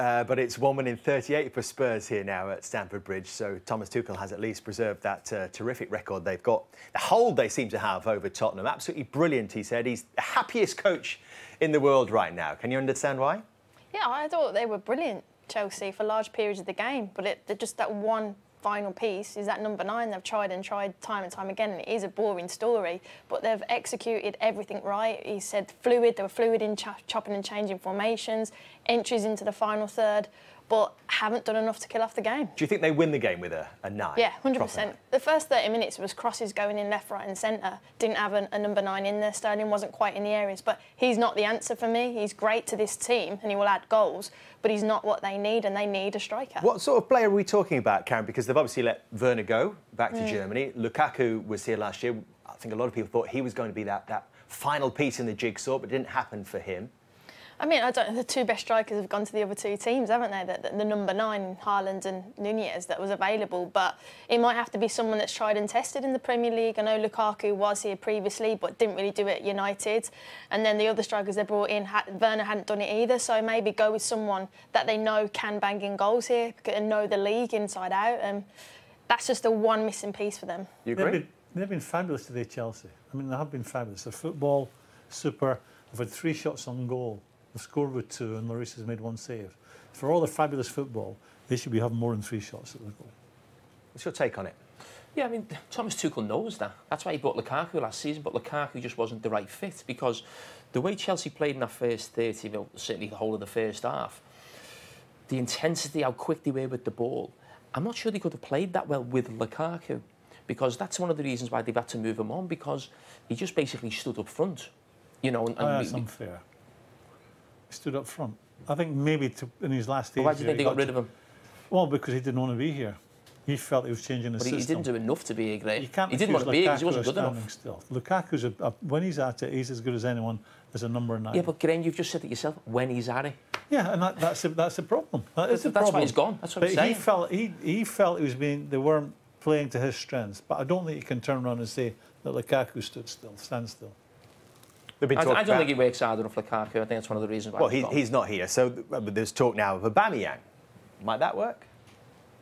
uh, but it's one win in 38 for Spurs here now at Stamford Bridge. So Thomas Tuchel has at least preserved that uh, terrific record they've got. The hold they seem to have over Tottenham, absolutely brilliant, he said. He's the happiest coach in the world right now. Can you understand why? Yeah, I thought they were brilliant, Chelsea, for large periods of the game. But it, just that one final piece is that number nine. They've tried and tried time and time again, and it is a boring story, but they've executed everything right. He said fluid, they were fluid in ch chopping and changing formations, entries into the final third but haven't done enough to kill off the game. Do you think they win the game with a, a nine? Yeah, 100%. The first 30 minutes was crosses going in left, right and centre. Didn't have a, a, number nine in there. Sterling wasn't quite in the areas, but he's not the answer for me. He's great to this team and he will add goals, but he's not what they need and they need a striker. What sort of player are we talking about, Karen? Because they've obviously let Werner go back to mm. Germany. Lukaku was here last year. I think a lot of people thought he was going to be that, that final piece in the jigsaw, but it didn't happen for him. I mean, I don't. The two best strikers have gone to the other two teams, haven't they? The, the, the number nine, Haaland and Nunez, that was available. But it might have to be someone that's tried and tested in the Premier League. I know Lukaku was here previously, but didn't really do it at United. And then the other strikers they brought in, Werner hadn't done it either. So maybe go with someone that they know can bang in goals here and know the league inside out. And that's just the one missing piece for them. You agree? They've been, they've been fabulous today, Chelsea. I mean, they have been fabulous. The football, super. They've had three shots on goal the score with two, and Lloris has made one save. For all their fabulous football, they should be having more than three shots at the goal. What's your take on it? Yeah, I mean, Thomas Tuchel knows that. That's why he bought Lukaku last season, but Lukaku just wasn't the right fit because the way Chelsea played in that first 30, well, certainly the whole of the first half, the intensity, how quick they were with the ball, I'm not sure they could have played that well with Lukaku because that's one of the reasons why they've had to move him on because he just basically stood up front. You know, and, and oh, that's we, unfair stood up front. I think maybe to, in his last days. why do you think they got, got rid of him? Well, because he didn't want to be here. He felt he was changing the but system. But he didn't do enough to be a great. You can't he didn't want to be because he wasn't good enough. Still. Lukaku's, a, a, when he's at it, he's as good as anyone as a number nine. Yeah, but Graeme, you've just said it yourself, when he's at it. Yeah, and that, that's, a, that's a problem. That is that's, problem. why he's gone. That's what but I'm saying. He felt, he, he felt he was being, they weren't playing to his strengths. But I don't think you can turn around and say that Lukaku stood still, stand still. I, I, don't about... think he works hard enough for Lukaku. I think that's one of the reasons why. Well, he's, he's not here, so uh, there's talk now of Aubameyang. Might that work?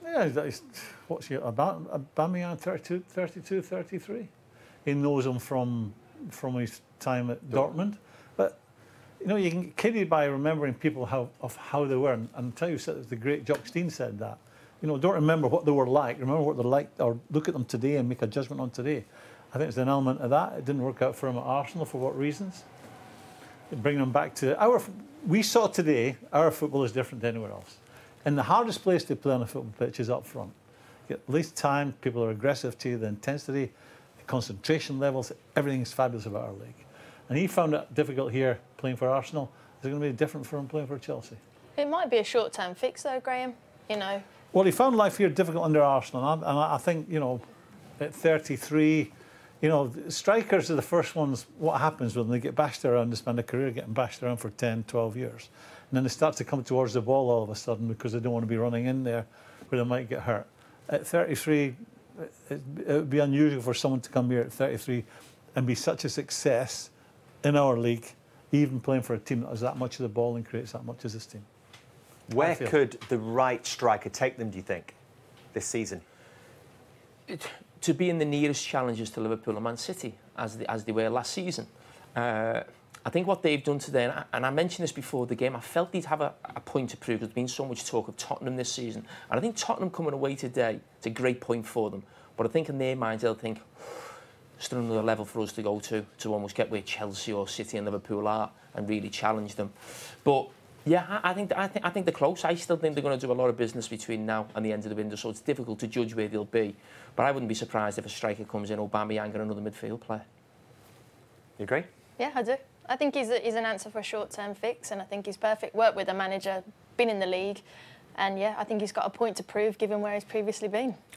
Yeah, what's he about? Aubameyang 32, 32, 33. He knows him from from his time at Dortmund. Dortmund. But you know, you can get kidded by remembering people how of how they were. And, and tell you, the great Jock Stein said that. You know, don't remember what they were like. Remember what they're like, or look at them today and make a judgment on today. I think there's an element of that. It didn't work out for him at Arsenal for what reasons? Bringing him back to our. We saw today our football is different than anywhere else, and the hardest place to play on a football pitch is up front. You get least time, people are aggressive to you, the intensity, the concentration levels, everything is fabulous about our league. And he found it difficult here playing for Arsenal. Is it going to be different for him playing for Chelsea? It might be a short-term fix, though, Graeme. You know. Well, he found life here difficult under Arsenal, and I, I think you know, at 33 you know, strikers are the first ones, what happens when they get bashed around, they spend a career getting bashed around for 10, 12 years. And then they start to come towards the ball all of a sudden because they don't want to be running in there where they might get hurt. At 33, it, would be unusual for someone to come here at 33 and be such a success in our league, even playing for a team that has that much of the ball and creates that much as this team. Where could the right striker take them, do you think, this season? It, to be in the nearest challenges to Liverpool and Man City as they, as they were last season. Uh, I think what they've done today, and I, and I mentioned this before the game, I felt they'd have a, a point to prove. because There's been so much talk of Tottenham this season. And I think Tottenham coming away today, it's a great point for them. But I think in their minds, they'll think, still another level for us to go to, to almost get where Chelsea or City and Liverpool are and really challenge them. But yeah, I, I think I think I think they're close. I still think they're going to do a lot of business between now and the end of the window, so it's difficult to judge where they'll be. But I wouldn't be surprised if a striker comes in, Aubameyang and another midfield player. You agree? Yeah, I do. I think he's, a, he's an answer for a short-term fix, and I think he's perfect. Worked with a manager, been in the league, and yeah, I think he's got a point to prove given where he's previously been.